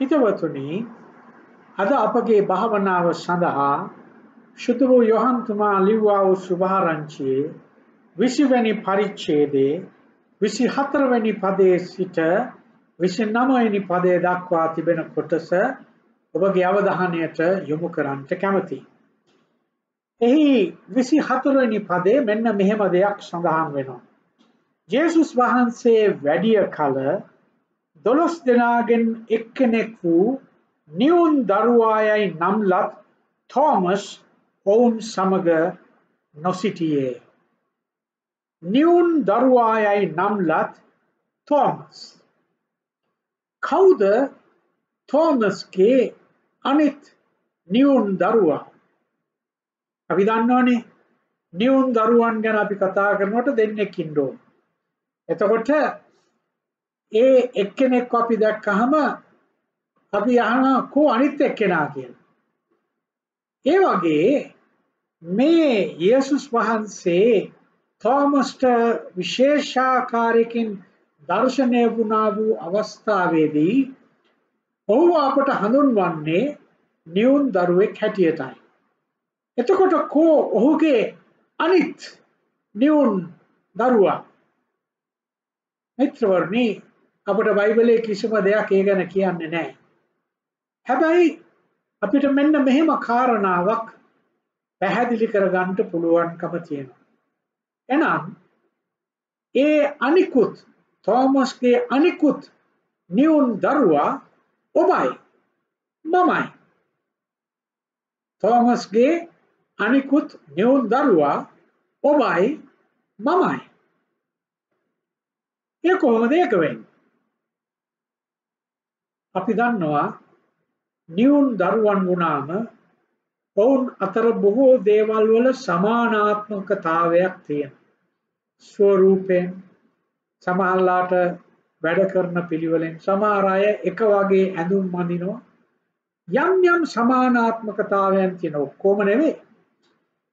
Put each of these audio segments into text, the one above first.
හිතවතුනි අද අපගේ භාවනාව සඳහා ශුද්ධ වූ යොහන්තුමා ලිව්වා වූ සුභාරංචියේ 20 වෙනි පරිච්ඡේදයේ 24 වෙනි පදයේ සිට 29 වෙනි පදය දක්වා තිබෙන කොටස ඔබගේ අවධානයට යොමු කරන්නට කැමතියි. එහි 24 වෙනි පදේ මෙන්න මෙහෙම දෙයක් සඳහන් වෙනවා. ජේසුස් වහන්සේ වැඩිය කල දොළොස් දෙනාගෙන් එක්කෙනෙක් වූ නිවුන් දරුවායයි නම්ලත් තෝමස් ඔවුන් සමග නොසිටියේ. නිවුන් දරුවායයි නම්ලත් තෝමස්. කවුද තෝමස්ගේ අනිත් නිවුන් දරුවා? අපි දන්නවනේ නිවුන් දරුවන් ගැන අපි කතා කරනකොට දෙන්නෙක් ඉන්න ඕන. එතකොට ඒ එක්කෙනෙක් අපි දැක්කහම අපි අහනවා කෝ අනිත් එක්කෙනා කියලා. ඒ වගේ මේ යේසුස් වහන්සේ තෝමස්ට විශේෂාකාරයකින් දර්ශනය වුණා වූ අවස්ථාවේදී ඔහු අපට හඳුන්වන්නේ නියුන් දරුවෙක් හැටියටයි. එතකොට කෝ ඔහුගේ අනිත් නියුන් දරුවා මිත්‍රවර්ණි අපට බයිබලයේ කිසිම දෙයක් ඒ ගැන කියන්නේ නැහැ. හැබැයි අපිට මෙන්න මෙහෙම කාරණාවක් පැහැදිලි කරගන්න පුළුවන්කම තියෙනවා. එනම් ඒ අනිකුත් තෝමස්ගේ අනිකුත් නියුන් දරුවා ඔබයි මමයි. තෝමස්ගේ අනිකුත් නියුන් දරුවා ඔබයි මමයි. ඒ කොහොමද ඒක වෙන්නේ? අපි දන්නවා නියුන් දරුවන් වුණාම ඔවුන් අතර බොහෝ දේවල් වල සමානාත්මකතාවයක් තියෙනවා. ස්වරූපයෙන් සමහරලාට වැඩ කරන පිළිවෙලෙන් සමහර අය එක වගේ ඇඳුම් අඳිනවා. යම් යම් සමානාත්මකතාවයන් තියෙන ඔක්කොම නෙවෙයි.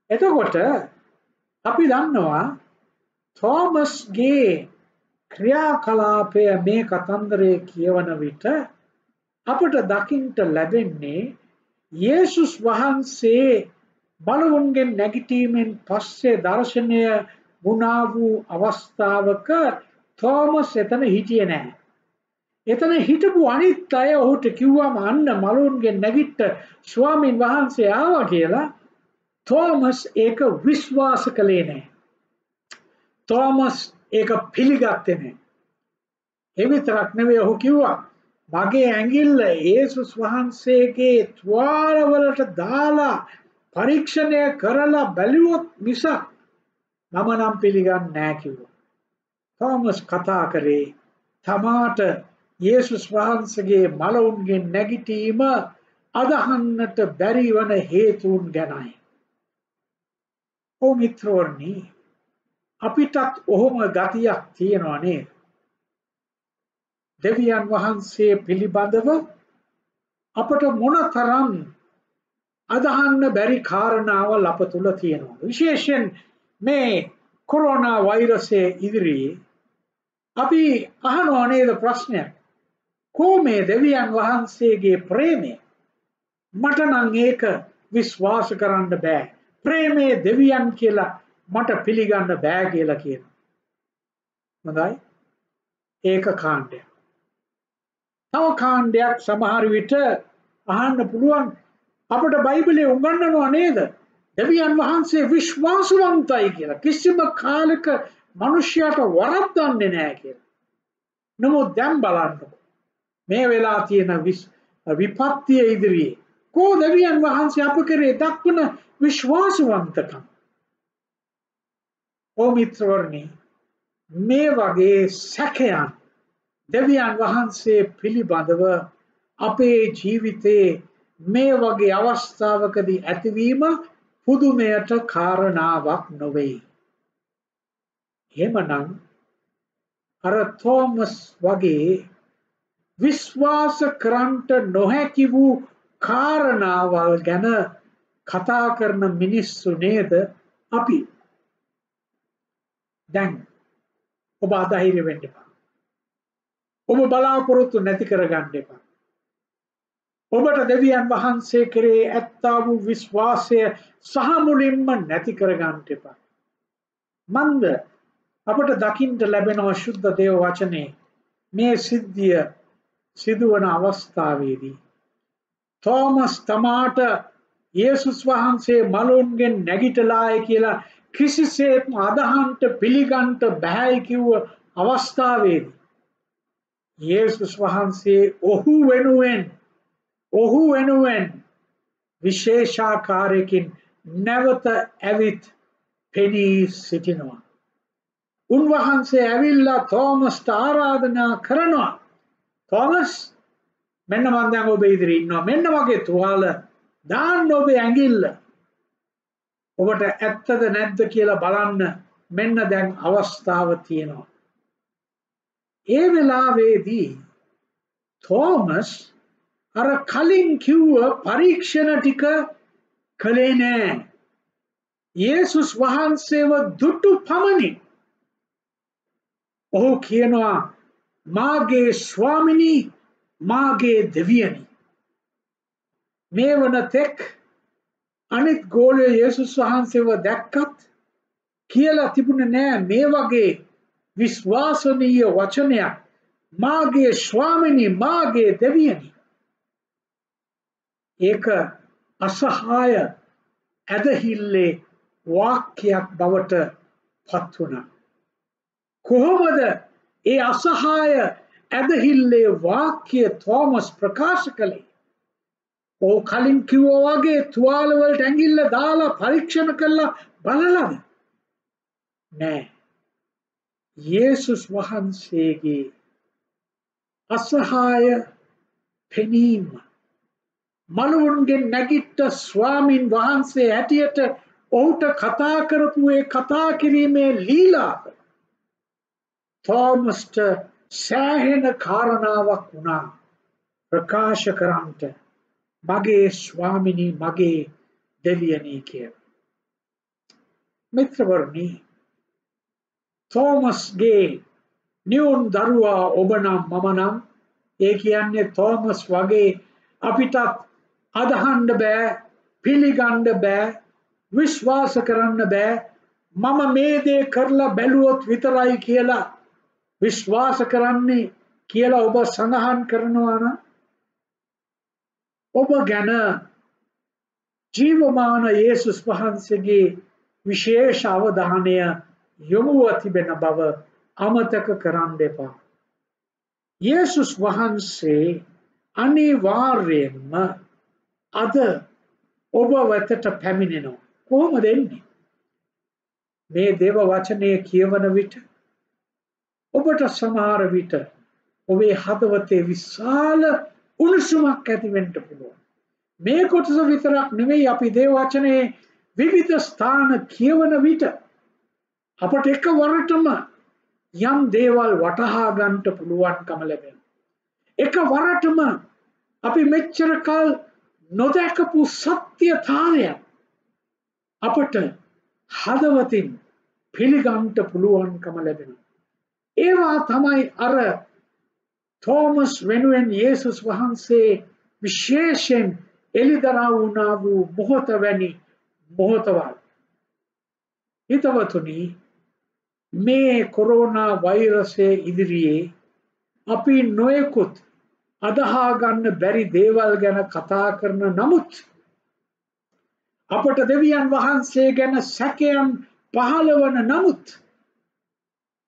එතකොට අපි දන්නවා තෝමස්ගේ ක්‍රියාකලාපය මේ කතන්දරයේ කියවන විට අපට දකින්ට ලැබෙන්නේ යේසුස් වහන්සේ බලවුන්ගෙන් නැගිටීමෙන් පස්සේ දර්ශනය වුණා වූ අවස්ථාවක තෝමස් එතන හිටියේ නැහැ. එතන හිටපු අනිත් අය ඔහුට කිව්වම අන්න මලුන්ගෙන් නැගිට්ට ස්වාමින් වහන්සේ ආවා කියලා තෝමස් ඒක විශ්වාස කළේ නැහැ. තෝමස් ඒක පිළිගත්තේ නැහැ. ඒ විතරක් නෙවෙයි ඔහු කිව්වා මගේ ඇඟිල්ල යේසුස් වහන්සේගේ ద్వාරවලට දාලා පරීක්ෂණය කරලා බැලුවොත් මිසක් මම නම් පිළිගන්නේ නැහැ කිව්වා. තෝමස් කතා කරේ තමාට යේසුස් වහන්සේගේ මලවුන්ගෙන් නැගිටීම අදහන්නට බැරි වන හේතුන් ගැනයි. ඔව් මිත්‍රවර්ණි අපිටත් ඔහොම ගතියක් තියෙනවා නේද? දෙවියන් වහන්සේ පිළිබඳව අපට මොනතරම් අදහන්න බැරි කාරණාවල් අප තුල තියෙනවා. විශේෂයෙන් මේ කොරෝනා වෛරසයේ ඉදිරියේ අපි අහනවා නේද ප්‍රශ්නයක්. කෝ මේ දෙවියන් වහන්සේගේ ප්‍රේමය මට නම් ඒක විශ්වාස කරන්න බෑ. ප්‍රේමයේ දෙවියන් කියලා මට පිළිගන්න බෑ කියලා කියනවා. හොඳයි. ඒක කාණ්ඩයක්. තව කාණ්ඩයක් සමහර විට අහන්න පුළුවන් අපට බයිබලයේ උගන්වනවා නේද? දෙවියන් වහන්සේ විශ්වාසවන්තයි කියලා. කිසිම කාලයක මිනිසයාට වරද්දන්නේ නැහැ කියලා. නමුත් දැන් බලන්නකො. මේ වෙලා තියෙන විපත්තිය ඉදිරියේ කෝ දෙවියන් වහන්සේ අප කරේ දක්වන විශ්වාසවන්තකම්. ඕ මිත්‍රවරණි මේ වගේ සැකයන් දෙවියන් වහන්සේ පිළිබඳව අපේ ජීවිතයේ මේ වගේ අවස්ථාවකදී ඇතිවීම පුදුමයට කාරණාවක් නොවේ. එහෙමනම් අර තෝමස් වගේ විශ්වාස කරන්ට නොහැකි වූ කාරණාවල් ගැන කතා කරන මිනිස්සු නේද අපි. දැන් ඔබ අධෛර්ය වෙන්න එපා. ඔබ බලාපොරොත්තු නැති කරගන්න එපා. ඔබට දෙවියන් වහන්සේ කරේ ඇත්තා වූ විශ්වාසය සහ මුලින්ම නැති කරගන්න එපා. මන්ද අපට දකින්ට ලැබෙනවා ශුද්ධ දේව වචනේ මේ සිද්ධිය සිදුවන අවස්ථාවේදී තෝමස් තමාට යේසුස් වහන්සේ මලුන්ගෙන් නැගිටලාය කියලා කිසිසේත්ම අදහන්ට පිළිගන්ට බැහැයි කිව්ව අවස්ථාවේදී යේසුස් වහන්සේ ඔහු වෙනුවෙන් ඔහු වෙනුවෙන් විශේෂාකාරයකින් නැවත ඇවිත් පෙනී සිටිනවා. උන්වහන්සේ ඇවිල්ලා තෝමස්ට ආරාධනා කරනවා. තෝමස් මෙන්න මං දැන් ඔබ ඉදිරි ඉන්නවා. මෙන්න වගේ තුවාල දාන්න ඔබේ ඇඟිල්ල. ඔබට ඇත්තද නැද්ද කියලා බලන්න මෙන්න දැන් අවස්ථාව තියෙනවා. ඒ වෙලාවේදී තෝමස් අර කලින් කිව්ව පරීක්ෂණ ටික කළේ නෑ. යේසුස් වහන්සේව දුටු පමණින් ඔහු කියනවා මාගේ ස්වාමිනී මාගේ දෙවියනි. මේ වන තෙක් අනිත් ගෝලය යේසුස් වහන්සේව දැක්කත් කියලා තිබුණ නෑ මේ වගේ විශ්වාසනීය වචනයක් මාගේ ස්වාමිනී මාගේ දෙවියනි ඒක අසහාය ඇදහිල්ලේ වාක්‍යයක් බවට පත් වුණා. කොහොමද ඒ අසහාය ඇදහිල්ලේ වාක්‍ය තෝමස් ප්‍රකාශ කළේ? ඕ කලින් කිව්වා වගේ තුවාල වලට ඇඟිල්ල දාලා පරීක්ෂණ කළා බලලාද? නෑ. යේසුස් වහන්සේගේ අසහාය පෙනීම මනුවන්ගෙන් නැගිට්ට ස්වාමින් වහන්සේ හැටියට ඔහුට කතා කරපු ඒ කතා කිරීමේ ලීලාව තෝමස්ට සෑහෙන කාරණාවක් වුණා ප්‍රකාශ කරන්නට මගේ ස්වාමිනී මගේ දෙවියනී කිය. මිත්‍රවරණී තෝමස්ගේ නියුන් දරුවා ඔබ නම් මම නම් ඒ කියන්නේ තෝමස් වගේ අපිටත් අදහන්න බෑ පිළිගන්න බෑ විශ්වාස කරන්න බෑ. මම මේ දේ කරලා බැලුවොත් විතරයි කියලා විශ්වාස කරන්නේ කියලා ඔබ සඳහන් කරනවා නම් ඔබ ගැන ජීවමාන යේසුස් වහන්සේගේ විශේෂ අවධානය යොමුව තිබෙන බව අමතක කරන්න එපා. යේසුස් වහන්සේ අනිවාර්යයෙන්ම අද ඔබ වෙතට පැමිණෙනවා. කොහොමද එන්නේ? මේ දේව වචනය කියවන විට ඔබට සමහර විට ඔබේ හදවතේ විශාල උණුසුමක් ඇති වෙන්න පුළුවන්. මේ කොටස විතරක් නෙවෙයි අපි දේව වචනේ විවිධ ස්ථාන කියවන විට අපට එකවරටම යම් දේවල් වටහා ගන්නට පුළුවන්කම ලැබෙනවා. එකවරටම අපි මෙච්චර කල් නොදැකපු සත්‍යතාවය අපට හදවතින් පිළිගන්ට පුළුවන්කම ලැබෙනවා. ඒවා තමයි අර තෝමස් වෙනුවෙන් යේසුස් වහන්සේ විශේෂයෙන් එළිදරව් වුණා වූ මොහොත වැනි මොහොතවල්. හිතවතුනි මේ කොරෝනා වෛරසය ඉදිරියේ අපි නොයෙකුත් අදහා ගන්න බැරි දේවල් ගැන කතා කරන නමුත් අපට දෙවියන් වහන්සේ ගැන සැකයන් පහළ වන නමුත්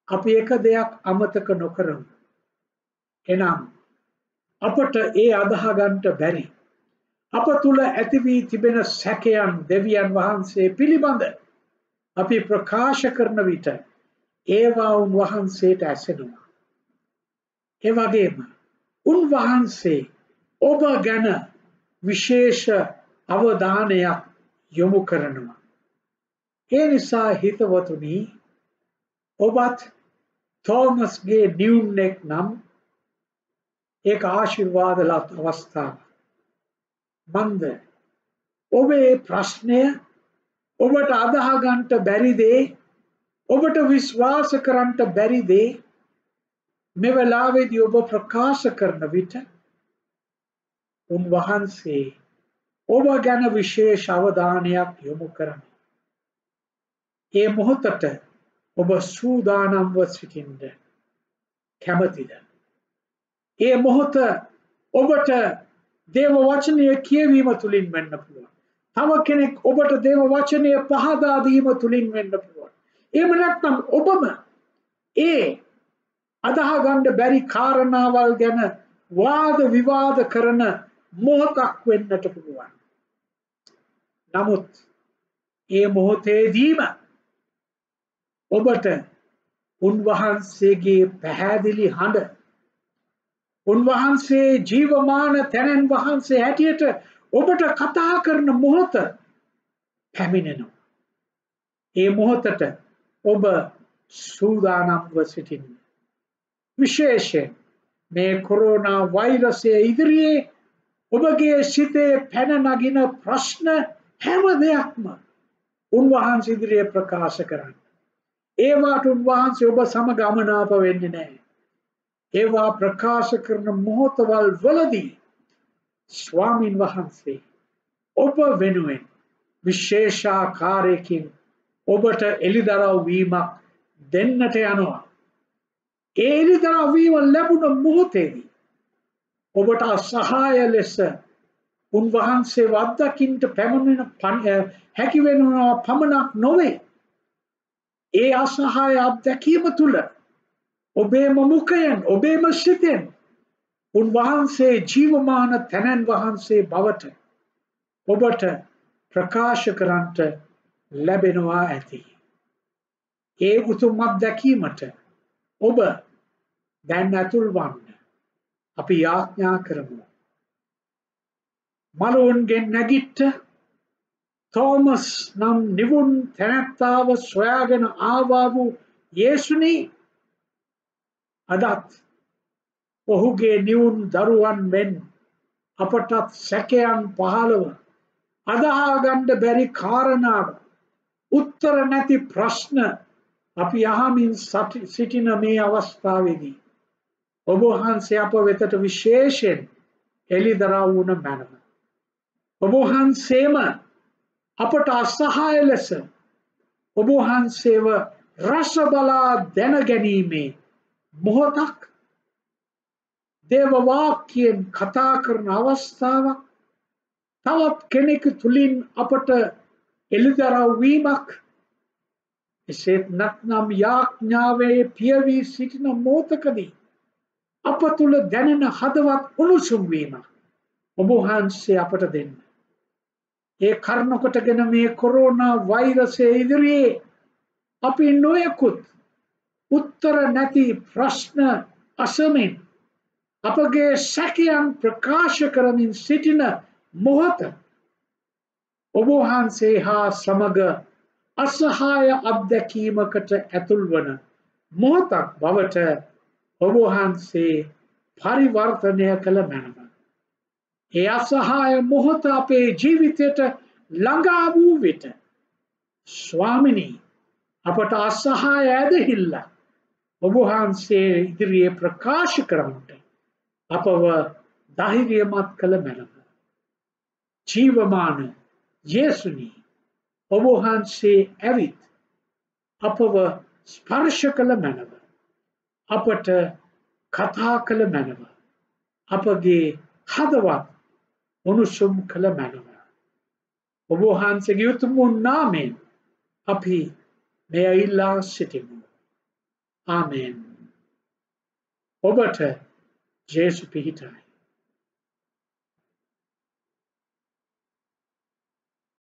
අපි එක දෙයක් අමතක නොකරමු. එනම් අපට ඒ අදහගන්ට බැරි. අප තුළ ඇති වී තිබෙන සැකයන් දෙවියන් වහන්සේ පිළිබඳ අපි ප්‍රකාශ කරන විට ඒවා උන්වහන්සේට ඇසෙනවා. ඒ වගේම උන්වහන්සේ ඔබ ගැන විශේෂ අවධානයක් යොමු කරනවා. ඒ නිසා හිතවතුනි ඔබත් තෝමස්ගේ නිවුන්නෙක් නම් ඒක ආශිර්වාද ලත් අවස්ථාව. මන්ද ඔබේ ප්‍රශ්නය ඔබට අදහගන්ට බැරිදේ ඔබට විශ්වාස කරන්නට බැරිදේ මෙවෙලාවේදී ඔබ ප්‍රකාශ කරන විට උන්වහන්සේ ඔබ ගැන විශේෂ අවධානයක් යොමු කරමි. ඒ මොහොතට ඔබ සූදානම්ව සිටින්ද කැමතිද. ඒ මොහොත ඔබට දේව වචනය කියවීම තුළින් වෙන්න පුළුවන්. තව කෙනෙක් ඔබට දේව වචනය පහදාදීම තුළින් වෙන්න පුළුවන්. එහෙම නැත්නම් ඔබම ඒ අදහගන්න බැරි කාරණාවල් ගැන වාද විවාද කරන මොහොතක් වෙන්නට පුළුවන්. නමුත් ඒ මොහොතේදීම ඔබට උන්වහන්සේගේ පැහැදිලි හඬ උන්වහන්සේ ජීවමාන තැනැන් වහන්සේ හැටියට ඔබට කතා කරන මොහොත පැමිණෙනවා. ඒ මොහොතට ඔබ සූදානම්ව සිටින්න. විශේෂයෙන් මේ කොරෝනා වෛරසය ඉදිරියේ ඔබගේ සිතේ පැන නගින ප්‍රශ්න හැම දෙයක්ම උන්වහන්සේ ඉදිරියේ ප්‍රකාශ කරන්න. ඒවාට උන්වහන්සේ ඔබ සමග අමනාප වෙන්නේ නැහැ. ඒවා ප්‍රකාශ කරන මොහොතවල් වලදී ස්වාමින් වහන්සේ ඔබ වෙනුවෙන් විශේෂාකාරයකින් ඔබට එළිදරව් වීමක් දෙන්නට යනවා. ඒ එළිදරව් වීම ලැබුණ මොහොතේදී ඔබට අසහාය ලෙස උන්වහන්සේ වද්දකින්ට පැමිණෙන හැකි වෙනවා පමණක් නොවේ. ඒ අසහාය අත්දැකීම තුළ ඔබේම මුඛයෙන් ඔබේම සිතෙන් උන්වහන්සේ ජීවමාන තැනැන් වහන්සේ බවට ඔබට ප්‍රකාශ කරන්නට ලැබෙනවා ඇති. ඒ උතුම් අත්දැකීමට ඔබ දැන් ඇතුල් වන්න අපි යාඥා කරමු. මලවුන්ගෙන් නැගිට්ට තෝමස් නම් නිවුන් තැනැත්තාව සොයාගෙන ආවා වූ යේසුනි අදත් ඔහුගේ නිවුන් දරුවන් මෙන් අපටත් සැකයන් පහළව අදහාගණ්ඩ බැරි කාරණාව උත්තර නැති ප්‍රශ්න අපි අහමින් සිටින මේ අවස්ථාවේදී ඔබ වහන්සේ අප වෙතට විශේෂයෙන් එළිදරව් වුණ මැනව. ඔබ වහන්සේම අපට අසහාය ලෙස ඔබ වහන්සේව රස බලා දැන ගැනීමේ මොහොතක් දේව වාක්‍යයෙන් කතා කරන අවස්ථාවක් තවත් කෙනෙකු තුලින් අපට එළිදරව් වීමක් එසේත් නැත්නම් යාඥාවේ පියවී සිටින මොහොතකදී අප තුල දැනෙන හදවත් උණුසුම් වීම ඔබ වහන්සේ අපට දෙන්න. ඒ කරුණ කොටගෙන මේ කොරෝනා වෛරසය ඉදිරියේ අපි නොයෙකුත් උත්තර නැති ප්‍රශ්න අසමින් අපගේ සැකයන් ප්‍රකාශ කරමින් සිටින මොහොත ඔබ වහන්සේ හා සමග අසහාය අත්දැකීමකට ඇතුල් වන මොහොතක් බවට ඔබ වහන්සේ පරිවර්තනය කළ මැනව. ඒ අසහාය මොහොත අපේ ජීවිතයට ළඟා වූ විට ස්වාමිනී අපට අසහාය ඇදහිල්ල ඔබ වහන්සේ ඉදිරියේ ප්‍රකාශ කරන්නට අපව ධෛර්යමත් කළ මැනව. ජීවමාන යේසුනි ඔබ වහන්සේ ඇවිත් අපව ස්පර්ශ කළ මැනව. අපට කතා කළ මැනව. අපගේ හදවත් උණුසුම් කළ මැනව. ඔබ වහන්සේගේ උතුම් නාමයෙන් අපි මෙය ඉල්ලා සිටිමු. ආමෙන්. ඔබට ජේසු පිහිටයි.